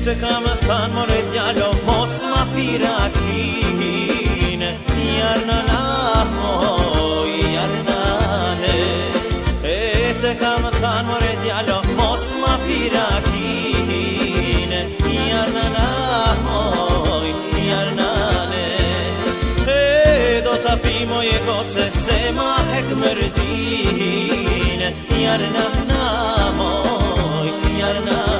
E te kam khan more gjallo mos ma firakin I arna na hoj, i ne E te kam khan more gjallo mos ma firakin I arna na hoj, i ne E do ta pimoj e gotse sema hek merzin I arna na hoj, i ne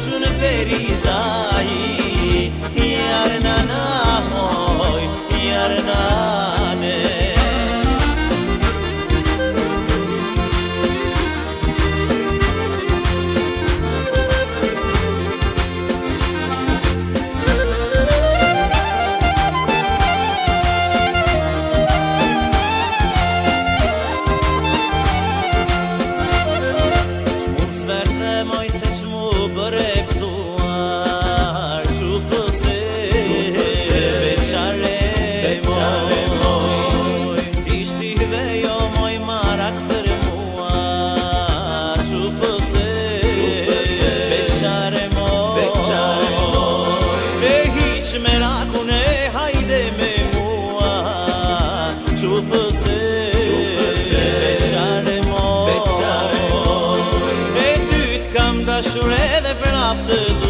Ciune perizat Shure dhe E dashur edhe për aftë duke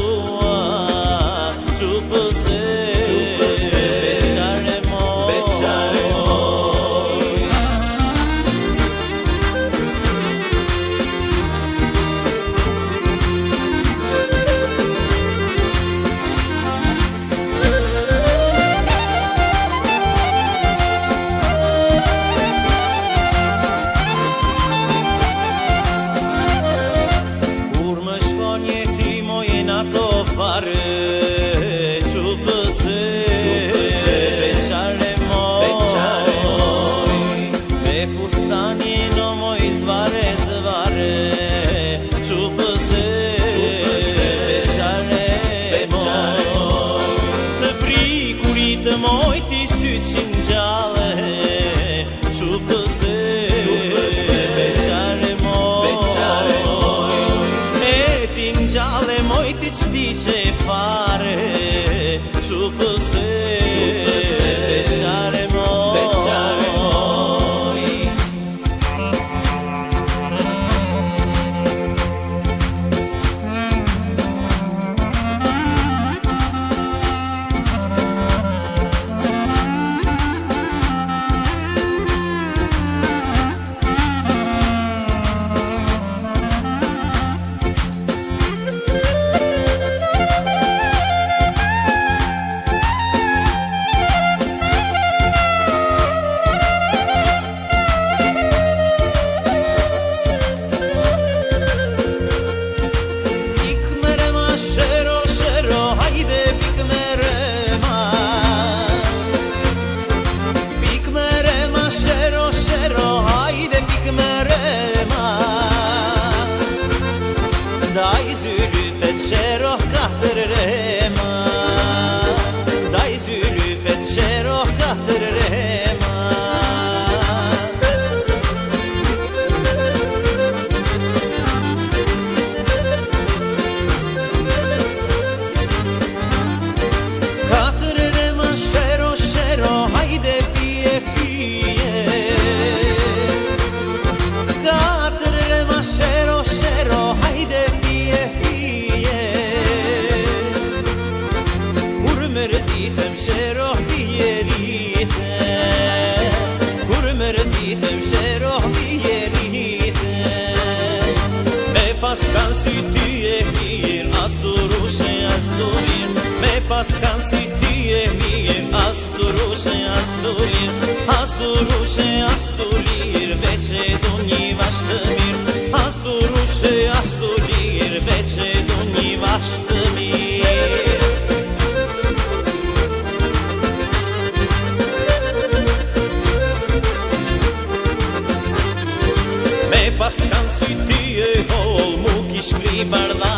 moj ti sučinđale Čupl se, čupl se, bečare moj Bečare moj E, moj ti čpiše pare Čupl se dai zülfet şeroh kahtırır σκανσιτίε μίε αστουρούσε αστουλίρ αστουρούσε αστουλίρ βέσε τον ιβαστμίρ αστουρούσε αστουλίρ βέσε τον ιβαστμίρ Με πασκανσιτίε όλ μου κι σκρύπαρδα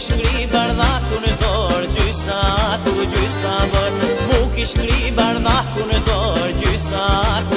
shkri kishkri bërë dha ku në dorë gjysat Më kishkri bërë dha ku në dorë gjysat